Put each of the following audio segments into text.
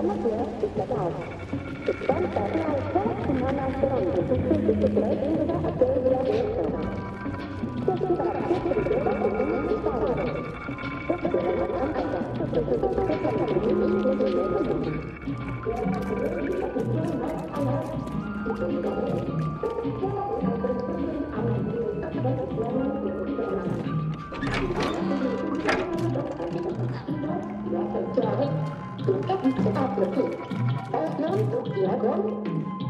Selamat ya, kita tahu. Kita tahu, kita tahu, kita tahu, kita tahu, kita tahu, Une capacité à bloquer. Un homme, une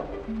Thank you.